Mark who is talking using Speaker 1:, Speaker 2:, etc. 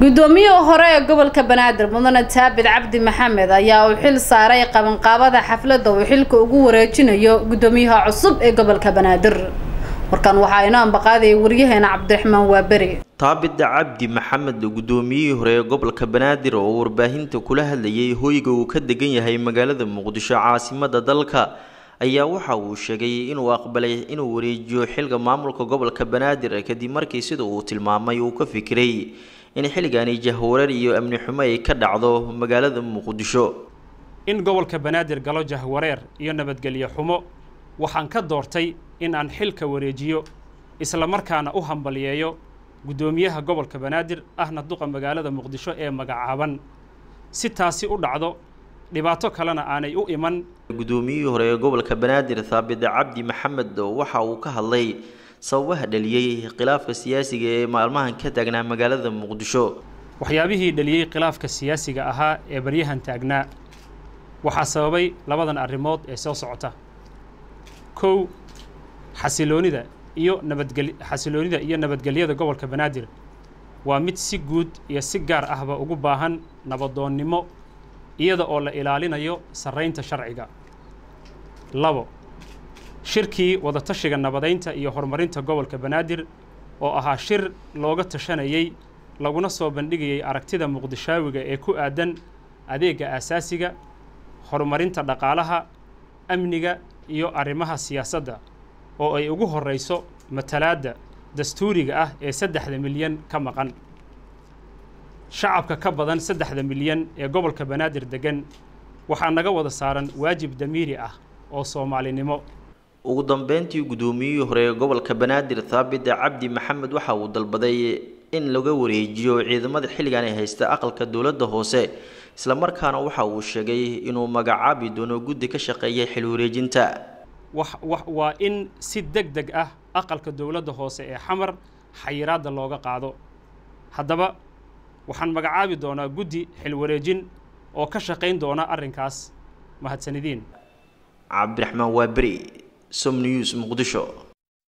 Speaker 1: guddoomiyihii hore ee gobolka banaadir mudane taabid cabdi maxamed ayaa uu xil saaray qabanqaabada xafladda uu xilka ugu wareejinayo guddoomiyaha cusub ee gobolka banaadir. Warkan waxaa inoo ambaqaadayay waryaheena cabdiraxmaan waaberi.
Speaker 2: Taabida cabdi maxamed guddoomiyihii hore ee gobolka banaadir oo warbaahinta kula hadlayay hoyga uu ka degan yahay magaalada muqdisho caasimada dalka ayaa waxa uu sheegay inuu aqbalay inuu wareejiyo xilka maamulka gobolka banaadir kadib markii sida uu tilmaamay uu ka fikiray in xilligani jahwareer iyo amni xumo ay ka dhacdo magaalada muqdisho.
Speaker 3: In gobolka banaadir galo jahwareer iyo nabadgelyo xumo waxaan ka doortay in aan xilka wareejiyo isla markaana u hambaliyeeyo guddoomiyaha gobolka banaadir ahna duqa magaalada muqdisho ee magacaaban si taasi u dhacdo dhibaato kalena aanay u iman.
Speaker 2: Guddoomiyihii hore ee gobolka banaadir thaabit cabdi maxamed waxa uu ka hadlay sababaha dhaliyey khilaafka siyaasiga ee maalmahan ka taagnaa magaalada muqdisho.
Speaker 3: Waxyaabihii dhaliyey khilaafka siyaasiga ahaa ee baryahan taagnaa waxaa sababay labadan arrimood ee soo socota. Kow xasiloonida iyo nabadgel xasiloonida iyo nabadgelyada gobolka banaadir waa mid si guud iyo si gaar ahba ugu baahan nabadoonnimo iyada oo la ilaalinayo sarraynta sharciga. Labo shirkii wadatashiga nabadaynta iyo horumarinta gobolka banaadir oo ahaa shir looga tashanayey laguna soo bandhigayay aragtida muqdishaawiga ee ku aadan adeegga aasaasiga horumarinta dhaqaalaha amniga iyo arrimaha siyaasadda oo ay ugu horrayso matalaadda dastuuriga ah ee saddexda milyan ka maqan shacabka ka badan saddexda milyan ee gobolka banaadir deggan waxaa naga wada saaran waajib damiiri ah oo soomaalinimo.
Speaker 2: Ugu dambeyntii guddoomiyihii hore ee gobolka banaadir thaabit cabdi maxamed waxa uu dalbaday in laga wareejiyo ciidamada xilligan ay haysta aqalka dowladda hoose islamarkaana waxa uu sheegay inuu magacaabi doono guddi ka shaqeeya xil wareejinta
Speaker 3: waa in si deg deg ah aqalka dowladda hoose ee xamar xayiraadda looga qaado. Haddaba waxaan magacaabi doonaa guddi xil wareejin oo ka shaqayn doona arrinkaas mahadsanidiin
Speaker 2: cabdiraxmaan waaberi som news muqdisho